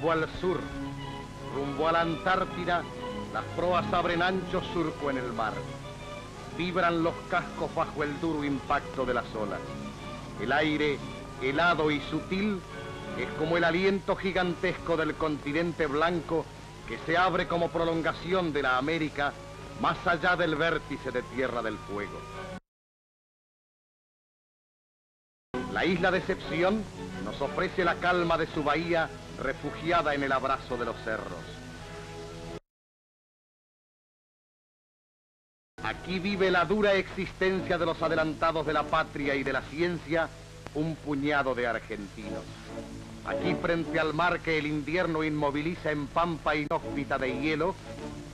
rumbo al sur, rumbo a la Antártida, las proas abren ancho surco en el mar. Vibran los cascos bajo el duro impacto de las olas. El aire, helado y sutil, es como el aliento gigantesco del continente blanco que se abre como prolongación de la América más allá del vértice de Tierra del Fuego. La isla Decepción nos ofrece la calma de su bahía refugiada en el abrazo de los cerros. Aquí vive la dura existencia de los adelantados de la patria y de la ciencia, un puñado de argentinos. Aquí frente al mar que el invierno inmoviliza en pampa inhóspita de hielo,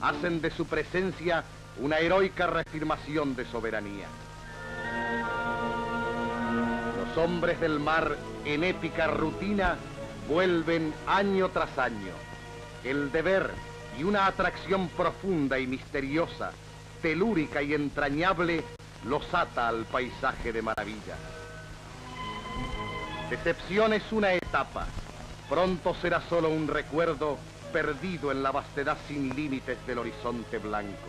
hacen de su presencia una heroica reafirmación de soberanía. Hombres del mar en épica rutina vuelven año tras año. El deber y una atracción profunda y misteriosa, telúrica y entrañable, los ata al paisaje de maravilla. Decepción es una etapa. Pronto será solo un recuerdo perdido en la vastedad sin límites del horizonte blanco.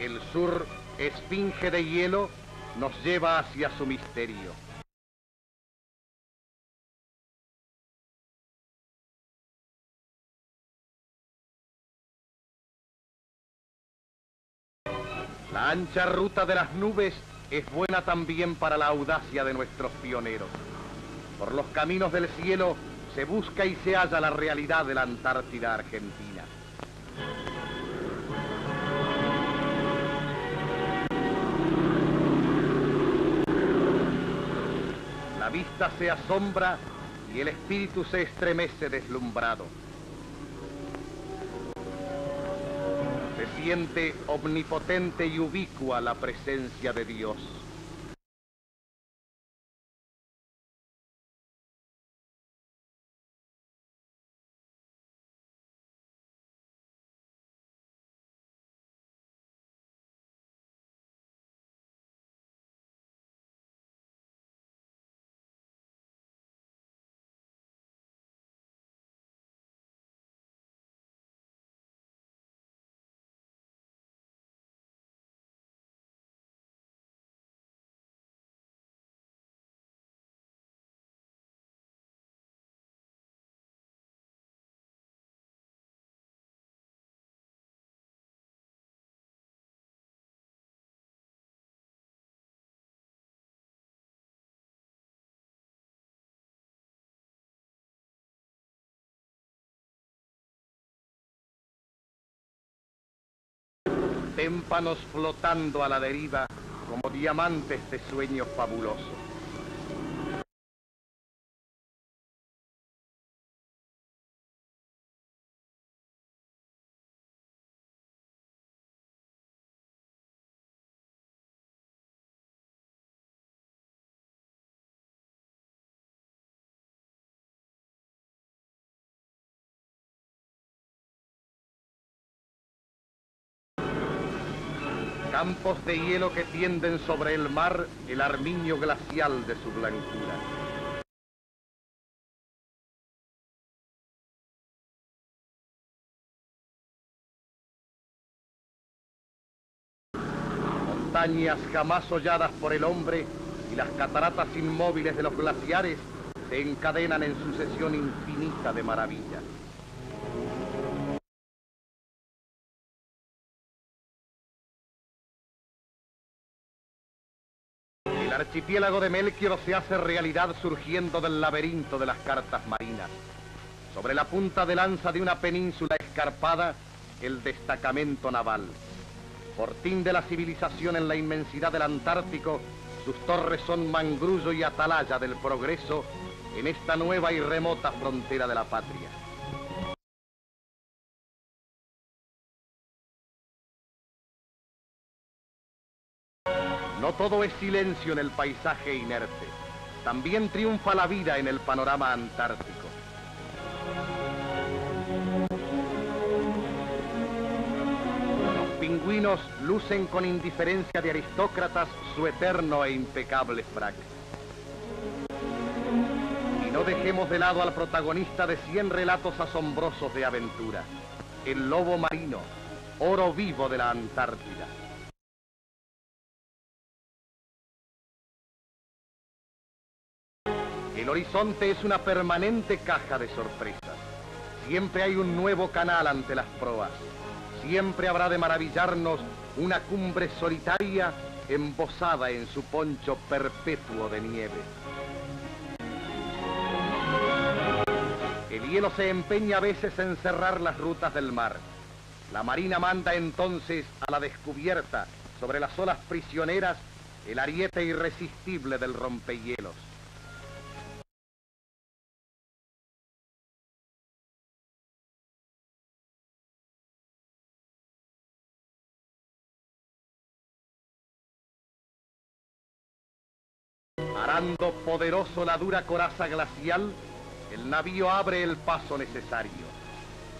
El sur, esfinge de hielo, nos lleva hacia su misterio. La ancha ruta de las nubes es buena también para la audacia de nuestros pioneros. Por los caminos del cielo se busca y se halla la realidad de la Antártida Argentina. La vista se asombra y el espíritu se estremece deslumbrado. Se siente omnipotente y ubicua la presencia de Dios. Témpanos flotando a la deriva como diamantes de sueños fabulosos. Campos de hielo que tienden sobre el mar el armiño glacial de su blancura. Montañas jamás holladas por el hombre y las cataratas inmóviles de los glaciares se encadenan en sucesión infinita de maravillas. El archipiélago de Melchior se hace realidad surgiendo del laberinto de las cartas marinas. Sobre la punta de lanza de una península escarpada, el destacamento naval. Fortín de la civilización en la inmensidad del Antártico, sus torres son mangrullo y atalaya del progreso en esta nueva y remota frontera de la patria. No todo es silencio en el paisaje inerte. También triunfa la vida en el panorama antártico. pingüinos lucen con indiferencia de aristócratas su eterno e impecable frac. Y no dejemos de lado al protagonista de cien relatos asombrosos de aventura, el lobo marino, oro vivo de la Antártida. El horizonte es una permanente caja de sorpresas. Siempre hay un nuevo canal ante las proas. Siempre habrá de maravillarnos una cumbre solitaria embosada en su poncho perpetuo de nieve. El hielo se empeña a veces en cerrar las rutas del mar. La marina manda entonces a la descubierta, sobre las olas prisioneras, el ariete irresistible del rompehielos. Arando poderoso la dura coraza glacial, el navío abre el paso necesario.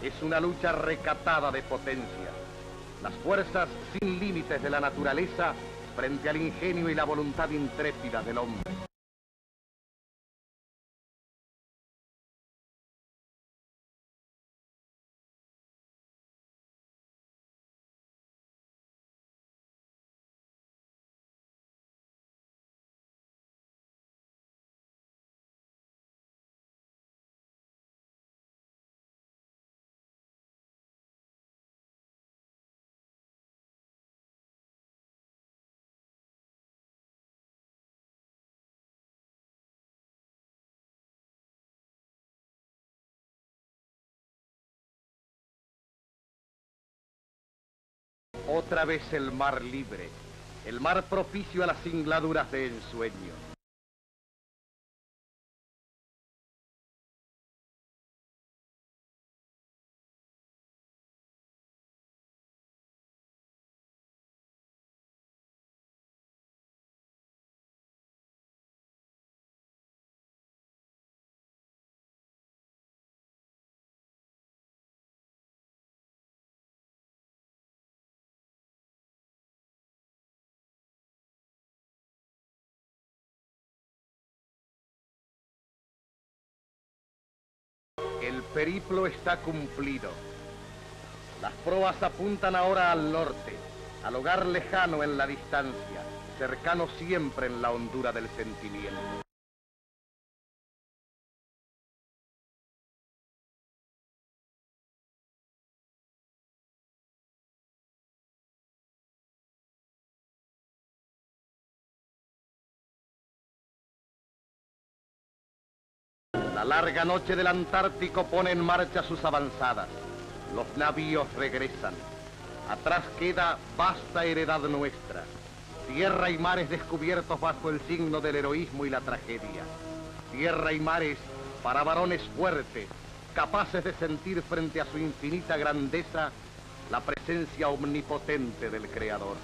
Es una lucha recatada de potencia. Las fuerzas sin límites de la naturaleza frente al ingenio y la voluntad intrépida del hombre. Otra vez el mar libre, el mar propicio a las singladuras de ensueño. El periplo está cumplido. Las proas apuntan ahora al norte, al hogar lejano en la distancia, cercano siempre en la hondura del sentimiento. La larga noche del Antártico pone en marcha sus avanzadas. Los navíos regresan. Atrás queda vasta heredad nuestra. Tierra y mares descubiertos bajo el signo del heroísmo y la tragedia. Tierra y mares para varones fuertes, capaces de sentir frente a su infinita grandeza la presencia omnipotente del Creador.